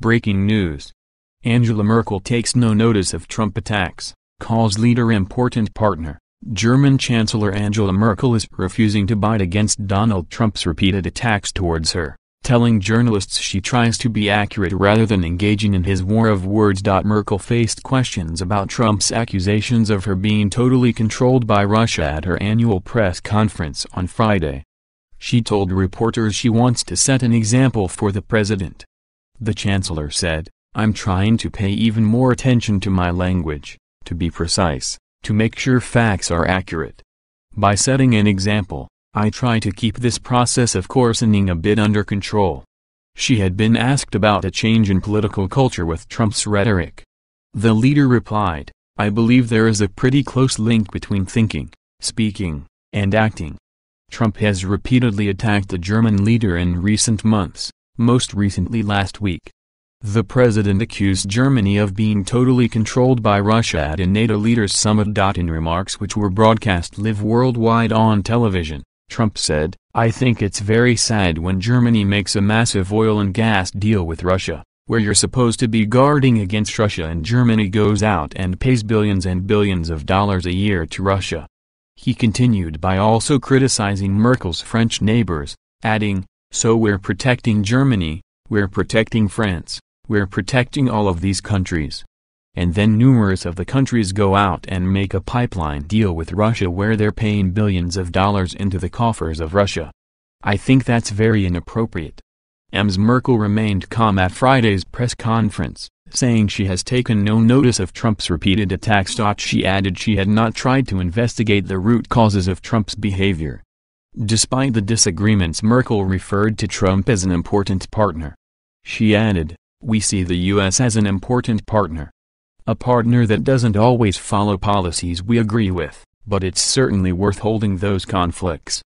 Breaking news. Angela Merkel takes no notice of Trump attacks, calls leader important partner. German Chancellor Angela Merkel is refusing to bite against Donald Trump's repeated attacks towards her, telling journalists she tries to be accurate rather than engaging in his war of words. Merkel faced questions about Trump's accusations of her being totally controlled by Russia at her annual press conference on Friday. She told reporters she wants to set an example for the president. The chancellor said, I'm trying to pay even more attention to my language, to be precise, to make sure facts are accurate. By setting an example, I try to keep this process of coarsening a bit under control. She had been asked about a change in political culture with Trump's rhetoric. The leader replied, I believe there is a pretty close link between thinking, speaking, and acting. Trump has repeatedly attacked the German leader in recent months, most recently last week. The president accused Germany of being totally controlled by Russia at a NATO leaders summit. In remarks which were broadcast live worldwide on television, Trump said, I think it's very sad when Germany makes a massive oil and gas deal with Russia, where you're supposed to be guarding against Russia and Germany goes out and pays billions and billions of dollars a year to Russia. He continued by also criticizing Merkel's French neighbors, adding, so we're protecting Germany, we're protecting France, we're protecting all of these countries. And then numerous of the countries go out and make a pipeline deal with Russia where they're paying billions of dollars into the coffers of Russia. I think that's very inappropriate. Ms. Merkel remained calm at Friday's press conference, saying she has taken no notice of Trump's repeated attacks. She added she had not tried to investigate the root causes of Trump's behavior. Despite the disagreements Merkel referred to Trump as an important partner. She added, we see the U.S. as an important partner. A partner that doesn't always follow policies we agree with, but it's certainly worth holding those conflicts.